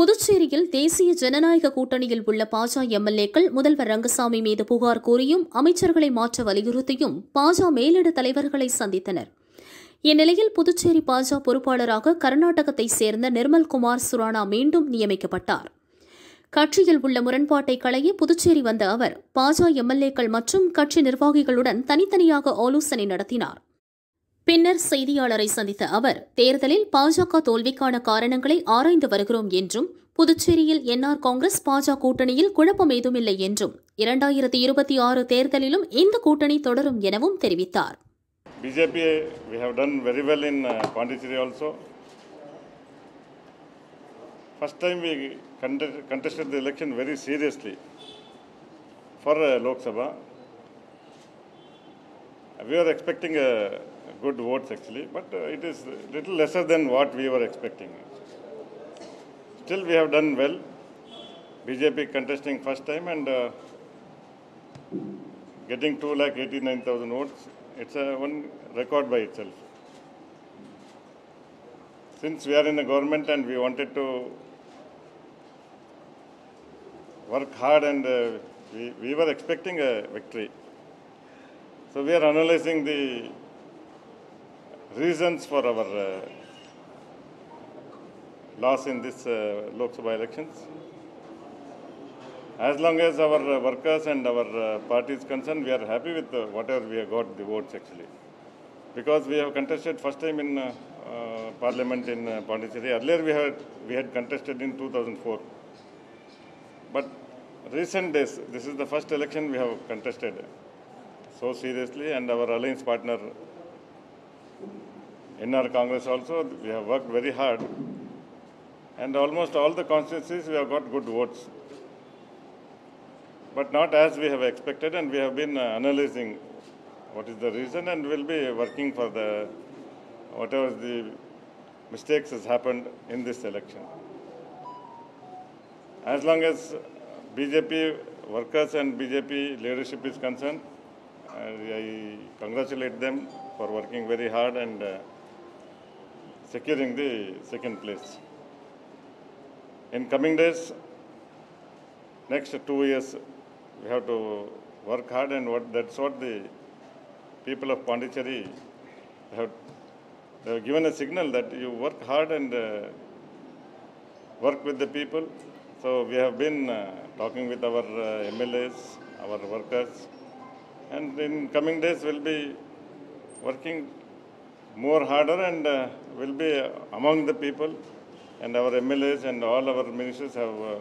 புதுச்சேரியில் தேசிய ஜனநாயக கூட்டணியில் உள்ள பாஜ எம்எல்ஏக்கள் முதல்வர் ரங்கசாமி மீது புகார் கூறியும் அமைச்சர்களை மாற்ற வலியுறுத்தியும் பாஜ மேலிட தலைவர்களை சந்தித்தனர். இந்நிலையில் புதுச்சேரி பாஜ பொறுப்பாளராக கர்நாடகத்தை சேர்ந்த நிர்மல்குமார் சுரானா மீண்டும் நியமிக்கப்பட்டார். கட்சியில் உள்ள முரண்பாட்டை களைய புதுச்சேரி வந்த அவர் பாஜ எம்எல்ஏக்கள் மற்றும் கட்சி நிர்வாகிகளுடன் தனித்தனியாக ஆலோசனை நடத்தினார். பின்னர் செய்தியாளரை சந்தித்த அவர் தேர்தலில் பாஜக தோல்விக்கான காரணங்களை ஆராய்ந்து வருகிறோம் என்றும் புதுச்சேரியில் என்ஆர் காங்கிரஸ் பாஜக கூட்டணியில் குழப்பம் ஏதுமில்லை என்றும் இரண்டாயிரத்தி இருபத்தி ஆறு தேர்தலிலும் இந்த கூட்டணி தொடரும் எனவும் தெரிவித்தார் BJP, we have done very well in uh, Pondicherry also. First time we contested the election very seriously for uh, Lok Sabha. We were expecting a good votes actually, but uh, it is little lesser than what we were expecting. Still, we have done well. BJP contesting first time and uh, getting 2 lakh 89,000 votes. It's a one record by itself. Since we are in the government and we wanted to work hard and uh, we, we were expecting a victory. So we are analyzing the reasons for our uh, loss in this uh, Lok Sabha elections. As long as our uh, workers and our party is concerned, we are happy with whatever we have got the votes actually. Because we have contested first time in uh, uh, parliament in uh, Pondicherry. Earlier we had, we had contested in 2004. But recent days, this is the first election we have contested so seriously and our alliance partner NR Congress also, we have worked very hard. And almost all the constituencies we have got good votes. But not as we have expected and we have been uh, analyzing what is the reason and we'll be working for the whatever the mistakes has happened in this election. As long as bjp workers and bjp leadership is concerned I, congratulate them for working very hard and uh, securing the second place in coming days next two years we have to work hard and what that's what the people of Pondicherry have have given a signal that you work hard and uh, work with the people. So we have been uh, talking with our uh, MLAs, our workers, and in coming days we'll be working more harder and uh, will be among the people and our MLAs and all our ministers have uh,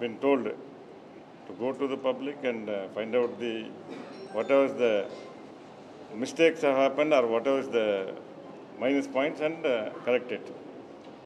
been told to go to the public and uh, find out the whatever is the mistakes have happened or whatever is the minus points and uh, correct it.